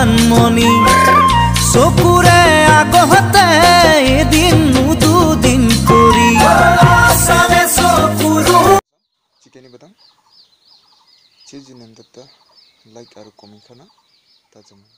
জানমনি চকুরে আগহতে এদিন দুদিন করি চিকেনি বাদাম চিজি নেম দত্ত লাইক আর কমেন্ট খানা। তা জমা